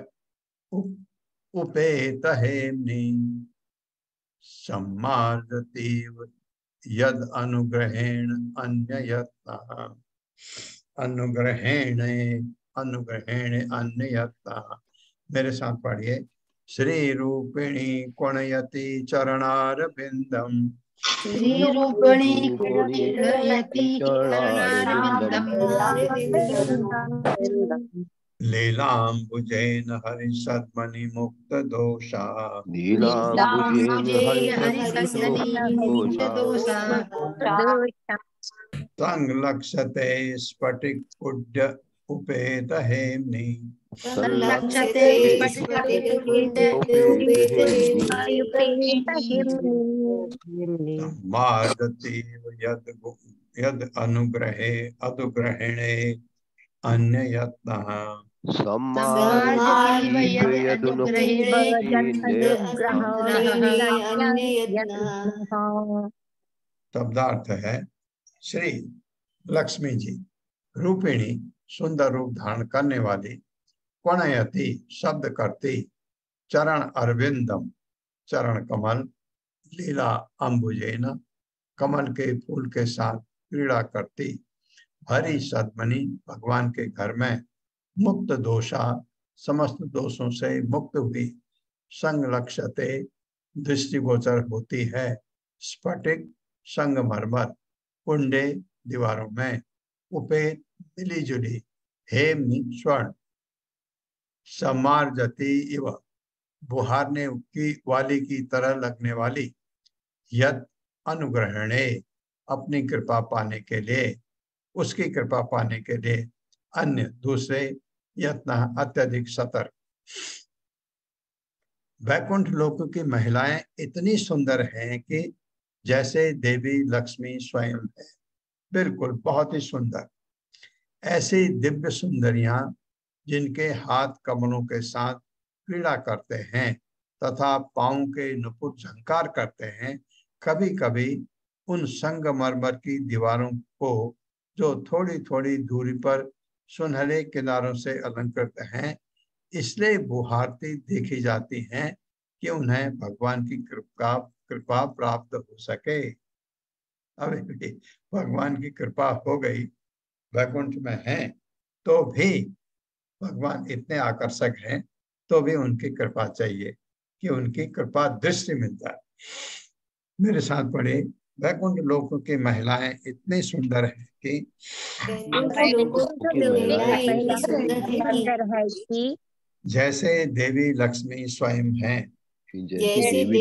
उपेत हेम्नि सम्मार्जतीव यद अनुग्रहेण अन्य अनुग्रहेण अनुग्रहेण अन्य मेरे साथ पढ़िए श्रीरूपिणी कुणयति चरणारविन्दम् श्रीरूपिणी कुणयति चरणारविन्दम् लीलाम्बुजेन हरिसद्मनि मुक्तदोषा। संलक्षते स्फटिकपुड्य उपेत हेम्नि संलक्षते यद् यद् अनुग्रहे अनुग्रहणे अन्य यत्नः शब्दार्थ है। श्री लक्ष्मी जी रूपिणी सुंदर रूप धारण करने वाली कोणयति शब्द करती चरण अरविंदम चरण कमल लीला अंबुजेन कमल के फूल के साथ क्रीड़ा करती। हरी सदमनी भगवान के घर में मुक्त दोषा, समस्त दोषों से मुक्त हुई। संलक्षते दृष्टिगोचर होती है। स्फटिक संगमरमर, कुंडे दीवारों में। उपेत मिली जुली हेम स्वर्ण समार्जती इव, बुहारने की वाली की तरह लगने वाली। यद अनुग्रहणे, अपनी कृपा पाने के लिए। उसकी कृपा पाने के लिए अन्य दूसरे यत्न अत्यधिक सतर्क। वैकुंठ लोक की महिलाएँ इतनी सुंदर हैं कि जैसे देवी लक्ष्मी स्वयं है। बिल्कुल बहुत ही सुंदर। ऐसी दिव्य सुंदरियाँ जिनके हाथ कमलों के साथ क्रीड़ा करते हैं तथा पाँव के नुपुर झंकार करते हैं कभी कभी उन संगमरमर की दीवारों को जो थोड़ी थोड़ी दूरी पर सुनहरे किनारों से अलंकृत हैं, इसलिए बुहारती देखी जाती हैं कि उन्हें भगवान की कृपा कृपा प्राप्त हो सके। अभी भी भगवान की कृपा हो गई, वैकुंठ में है तो भी भगवान इतने आकर्षक हैं तो भी उनकी कृपा चाहिए कि उनकी कृपा दृष्टि मिल जाए। मेरे साथ पढ़े वैकुंठ लोकों की महिलाएँ इतनी सुंदर है कि जैसे देवी लक्ष्मी स्वयं हैं। जैसे देवी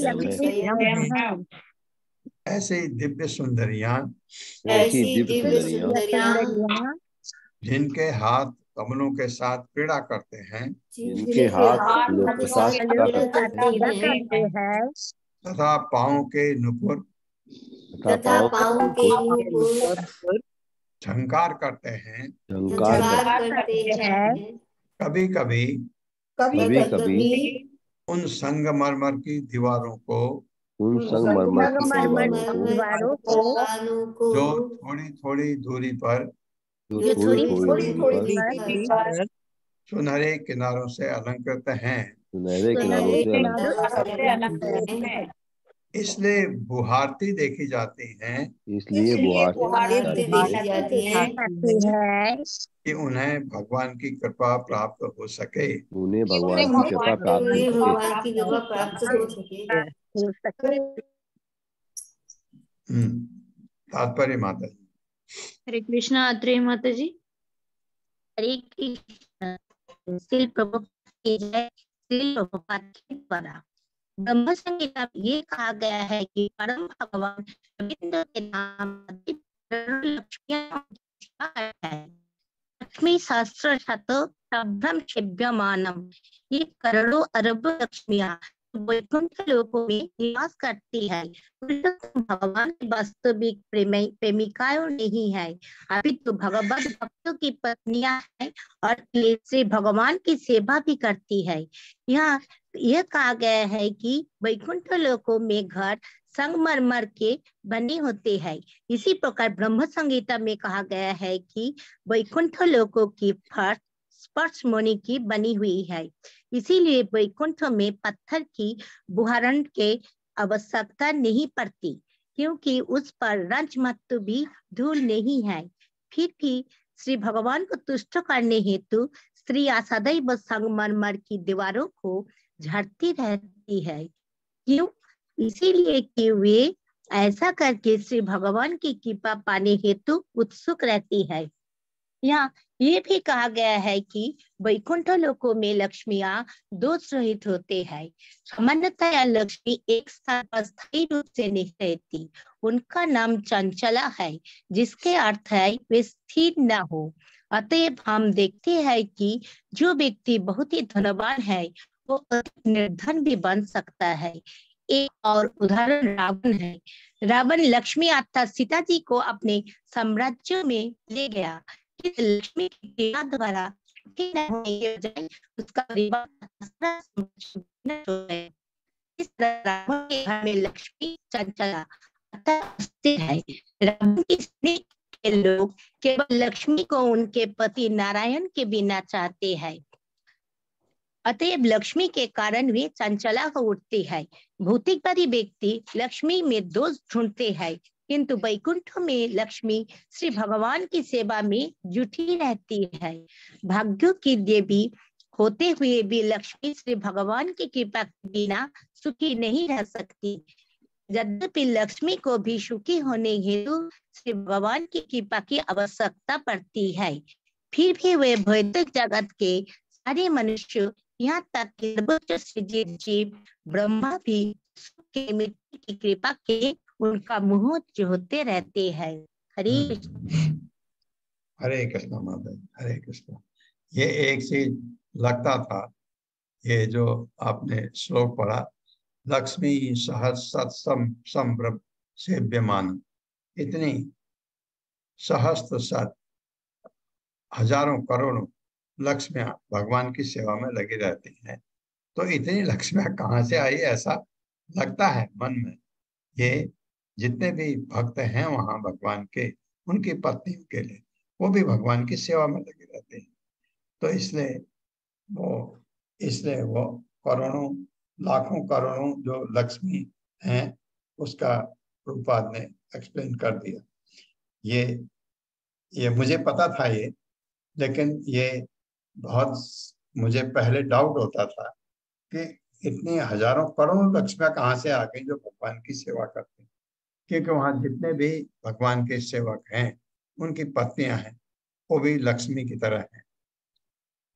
लक्ष्मी स्वयं है। ऐसे दिव्य सुंदरियाँ ऐसी दिव्य सुंदरियाँ जिनके हाथ कमलों के साथ पीड़ा करते हैं जिनके हाथ के साथ क्रीड़ा करते हैं। तथा पाँव के नुपुर तथा पाँव के झंकार करते हैं। झंकार करते हैं। कभी कभी कभी कभी उन संगमरमर की दीवारों को उन संगमरमर की दीवारों को जो थोड़ी थोड़ी दूरी पर जो थोड़ी थोड़ी दूरी पर सुनहरे किनारों से अलंकृत हैं। सुनहरे किनारों से अलग इसलिए बुहारती देखी जाती हैं। इसलिए बुहार देखी जाती है। कि उन्हें भगवान की कृपा प्राप्त हो सके। उन्हें भगवान की कृपा प्राप्त हो सके। हम्म, तात्पर्य माता जी। हरे कृष्णा अत्रेय माता जी। हरे कृष्ण प्रभु की जय श्री प्रभुपाद के द्वारा ब्रह्म संहिता में ये कहा गया है कि परम भगवान रविंद्र के नाम लक्ष्मी सहस्र शत संभ्रम शिव्यमानम, ये करोड़ों अरब लक्ष्मियाँ वैकुंठ लोकों में निवास करती है। भगवान की वास्तविक प्रेमी प्रेमिकाओं नहीं है। अभी तो भगवत भक्तों की पत्नियाँ हैं और श्री भगवान की सेवा भी करती है। यहाँ यह कहा गया है कि वैकुंठ लोकों में घर संगमरमर के बने होते हैं। इसी प्रकार ब्रह्म संगीता में कहा गया है कि वैकुंठ लोकों की फर्श स्पर्श मुनि की बनी हुई है। इसीलिए वैकुंठ में पत्थर की बुहारण के आवश्यकता नहीं पड़ती, क्योंकि उस पर रंच मत भी धूल नहीं है। फिर भी श्री भगवान को तुष्ट करने हेतु श्री सदैव संगमरमर की दीवारों को झड़ती रहती है। क्यों? इसीलिए कि वे ऐसा करके श्री भगवान की कृपा पाने हेतु उत्सुक रहती है। यहाँ ये भी कहा गया है कि वैकुंठ लोकों में लक्ष्मियाँ दोष रहित होते हैं। सामान्यतः लक्ष्मी एक स्थान पर स्थायी रूप से नहीं रहती। उनका नाम चंचला है, जिसके अर्थ है वे स्थिर न हो। अतएव हम देखते हैं कि जो व्यक्ति बहुत ही धनवान है वो निर्धन भी बन सकता है। एक और उदाहरण रावण है। रावण लक्ष्मी अर्थात सीता जी को अपने साम्राज्य में ले गया। लक्ष्मी की द्वारा उसका इस तरह रावण के घर में लक्ष्मी चंचला की के लोग केवल लक्ष्मी को उनके पति नारायण के बिना चाहते हैं। अतएव लक्ष्मी के कारण वे चंचला हो उठती है। भौतिकवादी व्यक्ति लक्ष्मी में दोष ढूंढते हैं, किंतु वैकुंठ में लक्ष्मी श्री भगवान की सेवा में जुटी रहती है। भाग्यों की देवी होते हुए भी लक्ष्मी श्री भगवान की कृपा के बिना सुखी नहीं रह सकती। यद्यपि लक्ष्मी को भी सुखी होने हेतु श्री भगवान की कृपा की आवश्यकता पड़ती है, फिर भी वे भौतिक जगत के सारे मनुष्य यहाँ तक कि सर्वोच्च जीव ब्रह्मा भी के मिट्टी की कृपा के उनका मुँह होते रहते हैं हरे हरे कृष्ण माता हरे कृष्ण ये एक चीज़ लगता था ये जो आपने श्लोक पढ़ा लक्ष्मी सहस्म संभ्रम सेव्यमान इतनी सहस्त्र सत हज़ारों करोड़ों लक्ष्मियाँ भगवान की सेवा में लगी रहती हैं। तो इतनी लक्ष्मियाँ कहाँ से आई ऐसा लगता है मन में? ये जितने भी भक्त हैं वहाँ भगवान के, उनकी पत्नियों के लिए, वो भी भगवान की सेवा में लगे रहते हैं। तो इसलिए वो इसलिए वो करोड़ों, लाखों करोड़ों जो लक्ष्मी हैं, उसका रूपाद ने एक्सप्लेन कर दिया। ये ये मुझे पता था ये, लेकिन ये बहुत मुझे पहले डाउट होता था कि इतनी हज़ारों करोड़ों लक्ष्मियाँ कहाँ से आ गई जो भगवान की सेवा करते क्योंकि वहाँ जितने भी भगवान के सेवक हैं, उनकी पत्नियाँ हैं, वो भी लक्ष्मी की तरह हैं।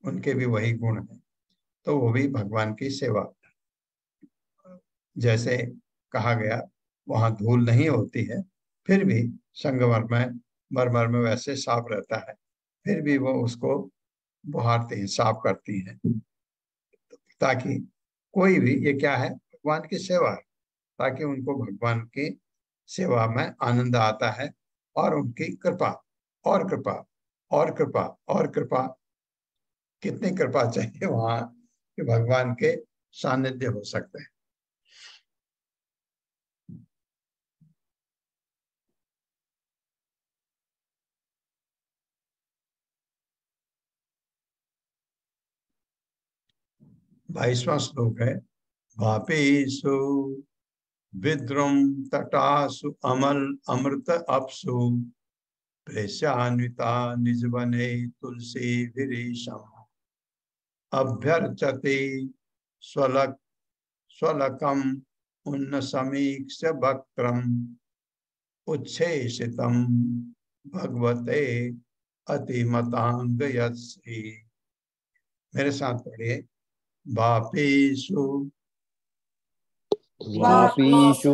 उनके भी वही गुण हैं तो वो भी भगवान की सेवा। जैसे कहा गया, वहाँ धूल नहीं होती है, फिर भी संगमर में मरमर में वैसे साफ़ रहता है, फिर भी वो उसको बुहारते हैं, साफ़ करती हैं। ताकि कोई भी, ये क्या है? भगवान की सेवा है ताकि उनको भगवान की सेवा में आनंद आता है और उनकी कृपा, और कृपा और कृपा और कृपा, कितनी कृपा चाहिए वहाँ कि भगवान के सानिध्य हो सकते हैं। बाईसवा श्लोक है वापेशु विद्रुम तटासु अमल अमृत अपसु प्रेशान्विता निज बने तुलसी विरीशम। अभ्यर्चते स्वलक स्वलकम उन्न समीक्ष वक्रम उच्छेषितम भगवते अतिमतांग मेरे साथ पढ़िए। वापीषु। वापीषु।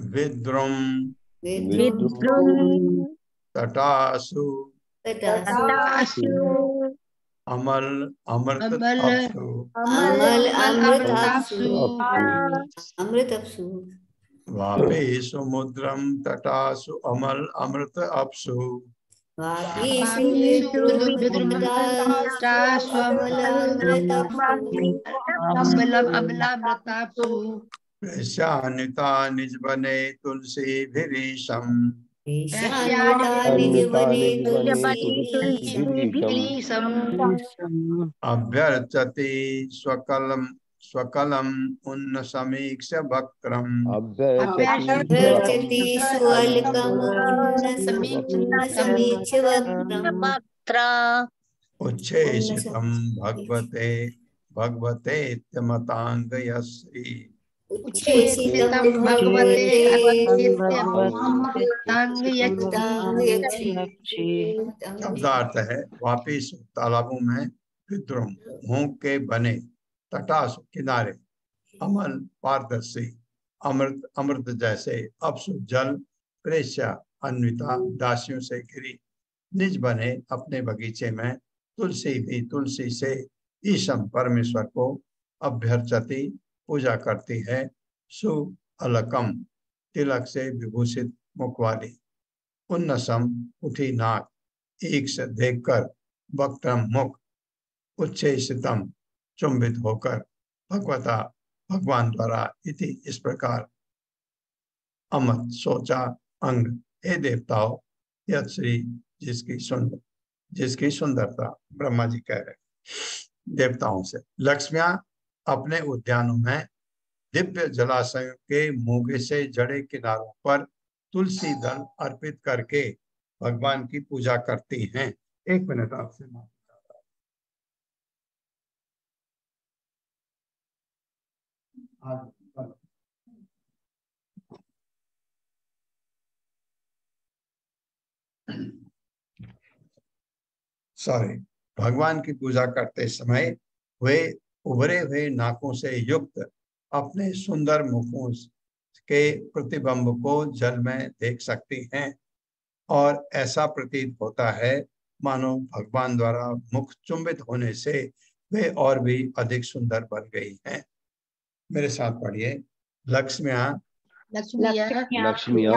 विद्रुम। विद्रुम। तटासु। तटासु। अमल अमृत अमल अपसु अमल अमृत अपसु अमृत अपसु वापीषु मुद्रम तटासु अमल अमृत अपसु शानिता निज बने तुलसी भिरीशम। अभ्यर्चति स्वकलम स्वकलम उन्न समीक्ष वक्रम। अभ्यर्चति स्वल्कम् पत्र उच्छेषितम भगवते भगवते शब्दार्थ है वापिस तालाबों में विद्रोह मुँह के बने तटास किनारे अमल पारदर्शी, अमृत अमृत जैसे अपसु जल, प्रेष्या, अन्विता, दासियों से घिरी, निज बने अपने बगीचे में, तुलसी भी तुलसी से ईशम परमेश्वर को अभ्यर्चती, पूजा करती है, सु अलकम, तिलक से विभूषित मुख वाली। उन्नसम उठी नाक, एक से देखकर, वक्त्रम मुख उच्छेषितम चुंबित होकर भगवता भगवान द्वारा इति इस प्रकार अमत सोचा अंग हे देवताओं, यह श्री जिसकी सुंदर जिसकी सुंदरता ब्रह्मा जी कह रहे देवताओं से, लक्ष्मिया अपने उद्यानों में दिव्य जलाशयों के मोगे से जड़े किनारों पर तुलसी दल अर्पित करके भगवान की पूजा करती हैं। एक मिनट आपसे माफ़ी सॉरी भगवान की पूजा करते समय वे उभरे हुए नाकों से युक्त अपने सुंदर मुखों के प्रतिबिंब को जल में देख सकती हैं। और ऐसा प्रतीत होता है, मानो भगवान द्वारा मुख चुंबित होने से वे और भी अधिक सुंदर बन गई हैं। मेरे साथ पढ़िए। लक्ष्मिया। लक्ष्मिया।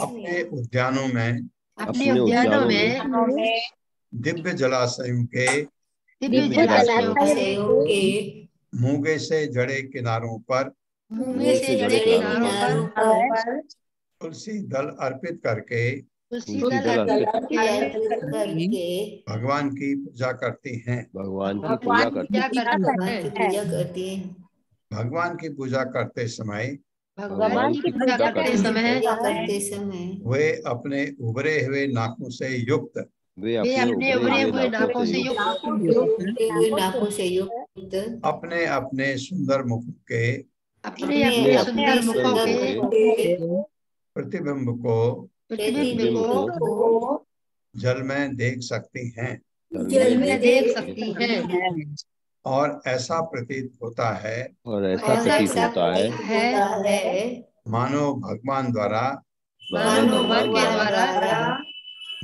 अपने उद्यानों में। अपने उद्यानों में। दिव्य जलाशयों के। दिव्य जलाशयों के। मूँगे से जड़े किनारों पर। मुंगे से जड़े किनारों पर। तुलसी दल अर्पित करके। तुलसी दल अर्पित करके। भगवान की पूजा करती हैं। भगवान की पूजा करते की पूजा करती हैं। भगवान की पूजा करते समय भगवान की पूजा करते समय करते समय वे अपने उभरे हुए नाकों से युक्त वे अपने उभरे हुए नाकों से युक्त। से युक्त। अपने अपने सुंदर मुख के अपने अपने सुंदर मुखों के प्रतिबिंब को प्रतिबिंब को जल में देख सकती हैं। जल में देख सकती हैं। और ऐसा प्रतीत होता है। और ऐसा प्रतीत होता है। है। मानो भगवान द्वारा मानो भगवान द्वारा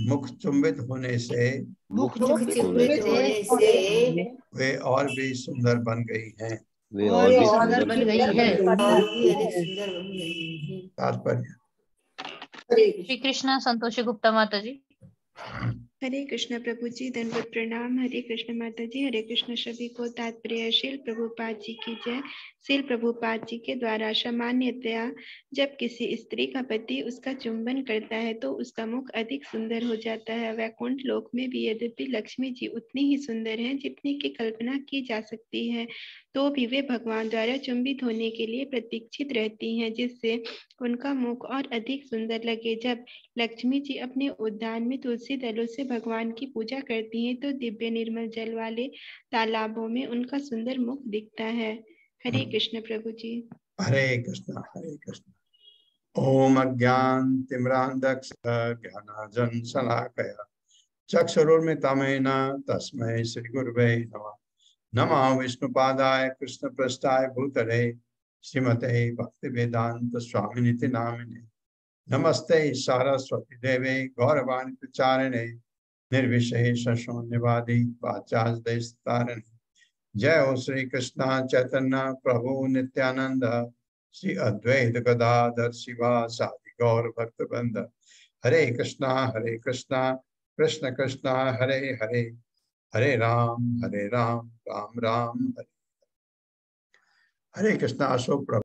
मुख चुंबित होने से मुख चुंबित होने से वे और भी सुंदर बन गई हैं। वे और भी सुंदर बन गई है। तात्पर्य। श्री कृष्णा संतोषी गुप्ता माता जी। हरे कृष्ण प्रभु जी, दंडवत प्रणाम। हरे कृष्ण माता जी हरे कृष्ण सभी को तात्पर्य तात्पर्यशील प्रभुपाद जी की जय। शील प्रभुपाद जी के द्वारा सामान्यतया जब किसी स्त्री का पति उसका चुंबन करता है तो उसका मुख अधिक सुंदर हो जाता है। वैकुंठ लोक में भी यद्यपि लक्ष्मी जी उतनी ही सुंदर हैं जितनी की कल्पना की जा सकती है। तो भी वे भगवान द्वारा चुंबित होने के लिए प्रतीक्षित रहती हैं जिससे उनका मुख और अधिक सुंदर लगे। जब लक्ष्मी जी अपने उद्यान में तुलसी दलों से भगवान की पूजा करती हैं तो दिव्य निर्मल जल वाले तालाबों में उनका सुंदर मुख दिखता है। हरे कृष्ण प्रभु जी। हरे कृष्ण हरे कृष्ण। ओम अज्ञान तिम्रांधक्ष ज्ञानाजन शलाकया। चक्षुरुर्मितमेन तस्मै श्री गुरुवे नमः। नमः। विष्णुपादाय कृष्ण पृष्ठाय भूतले श्रीमते भक्ति वेदांत स्वामिनिति नामिने। नमस्ते सारस्वती देवे गौरवाणी प्रचारिणे निर्विशेष शून्यवादी वाचास्तारिणे जय हो श्री कृष्ण चैतन्य प्रभु नित्यानंद श्री अद्वैत गदाधर शिवा सादि गौर भक्त बंद हरे कृष्णा हरे कृष्णा कृष्ण कृष्णा हरे हरे। हरे राम हरे राम राम राम हरे हरे कृष्णा अशोक प्रभु।